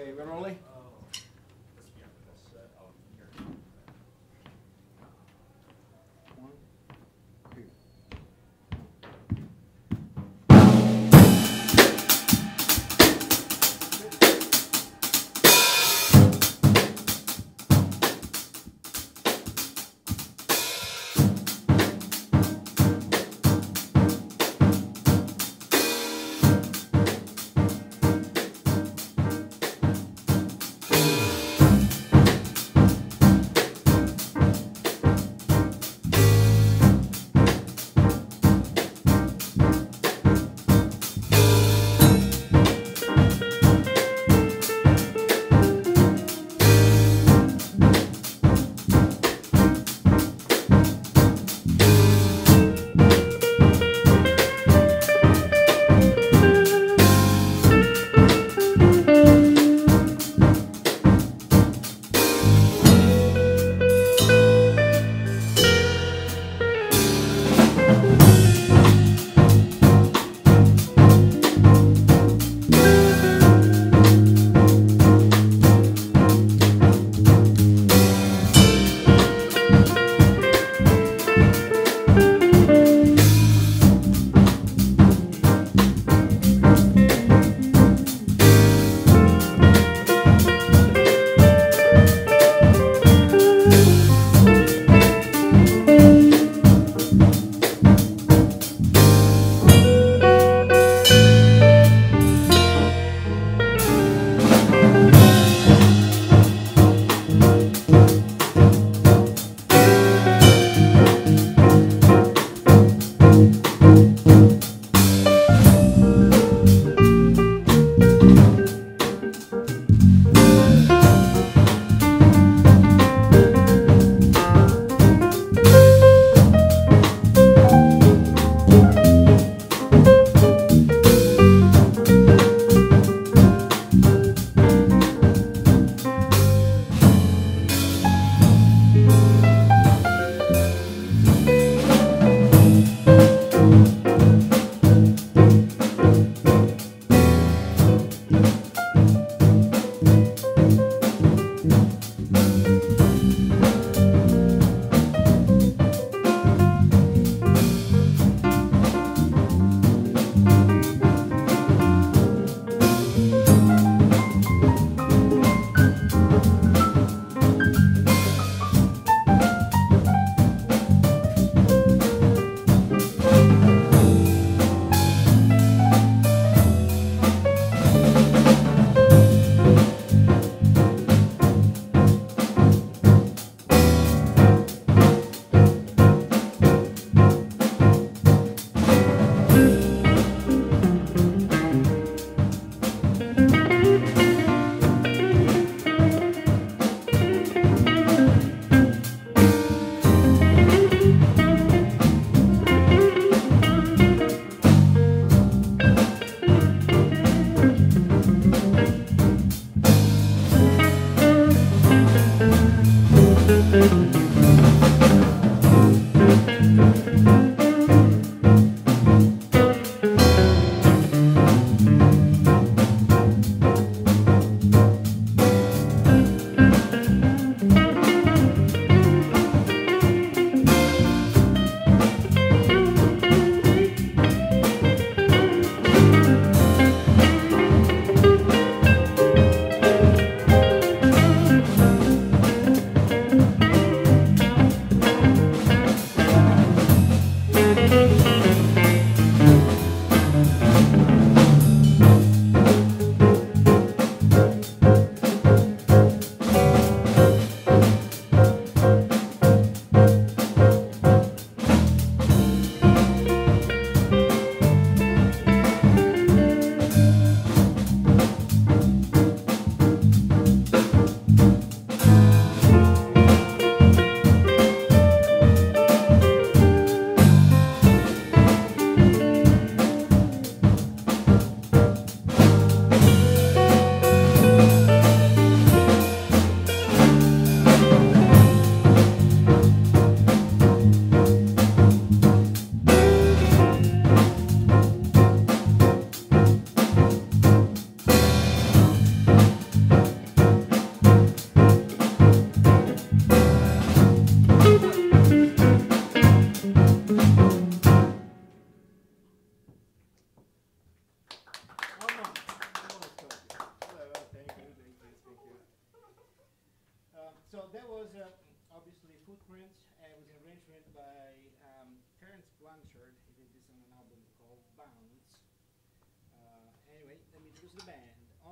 Okay, we're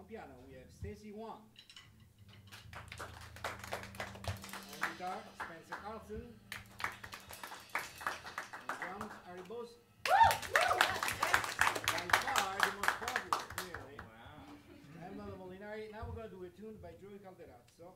piano, we have Stacy Wong. On guitar, Spencer Carlson. On drums, Ari Bose. By far the most popular, clearly. I'm Lello Molinari. Now we're going to do a tune by Joey Calderazzo,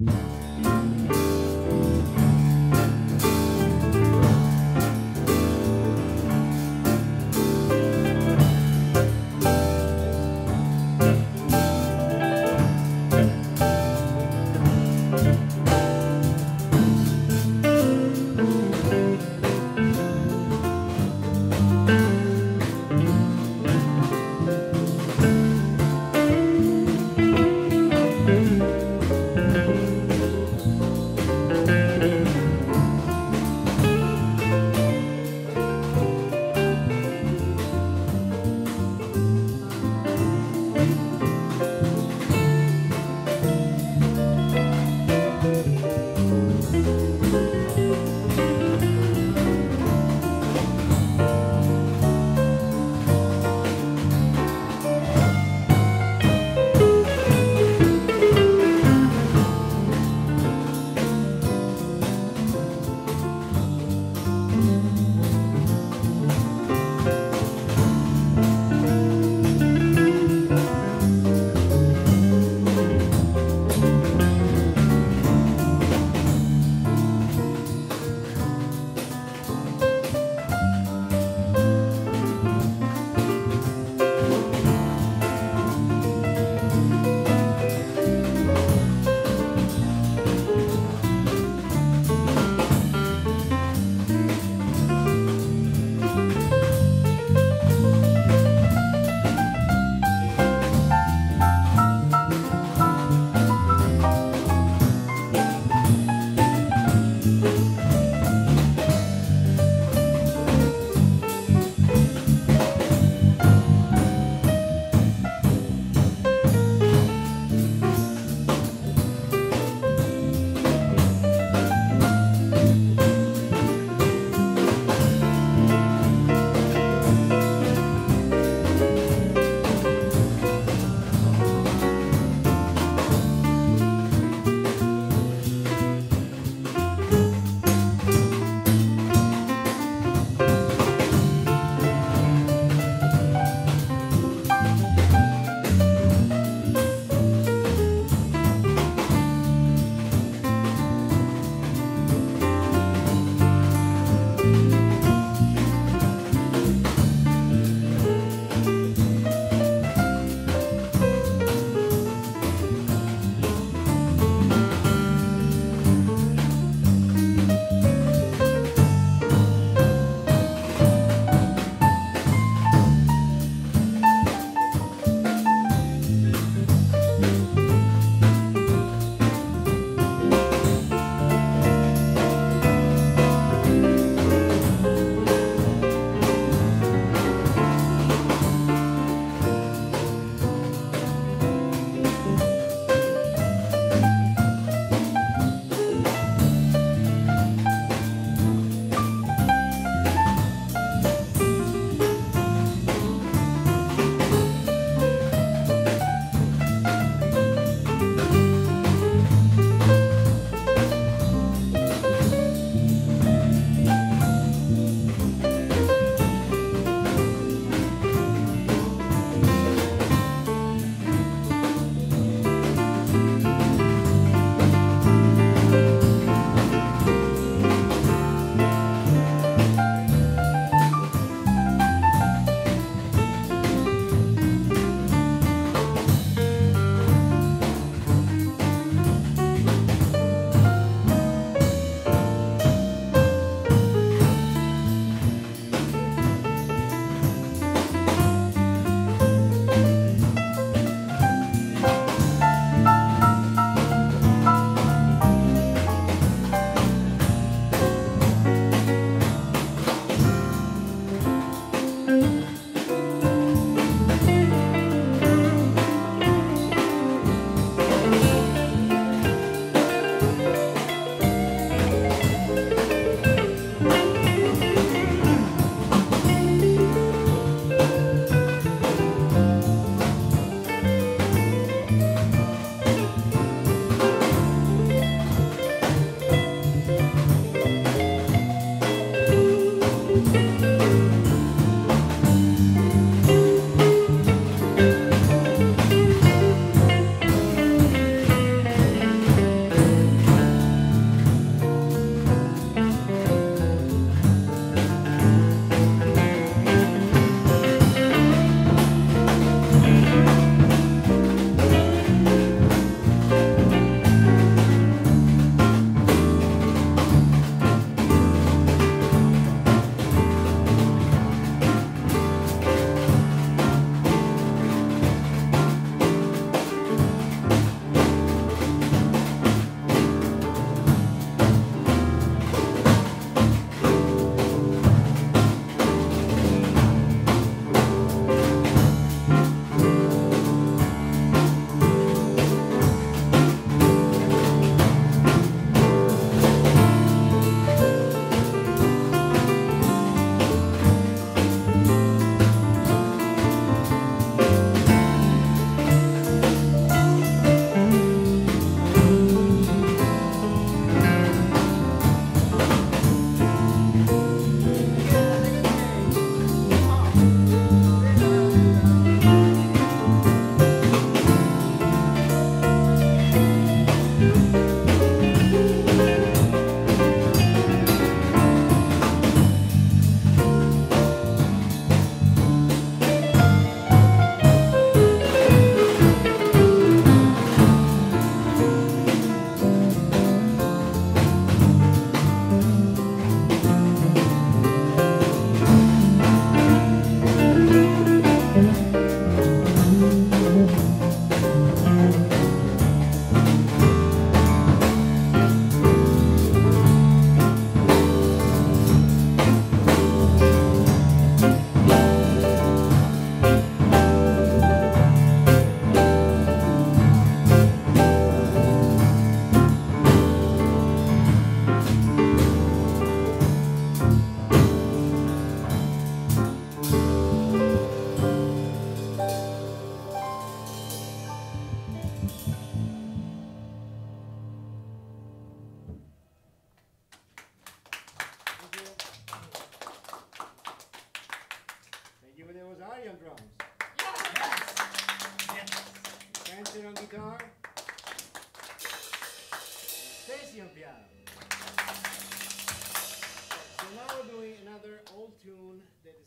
Música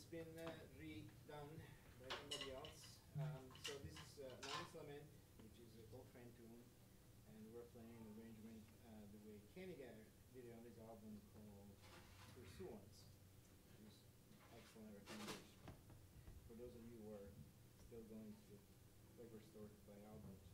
been redone by somebody else. Um, so this is uh, Lonnie's Lament, which is a Coltrane tune, and we're playing an arrangement uh, the way Kenny Garrett did it on his album called Pursuance. Which is excellent recommendation. For those of you who are still going to record store to buy albums,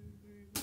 mm-hmm.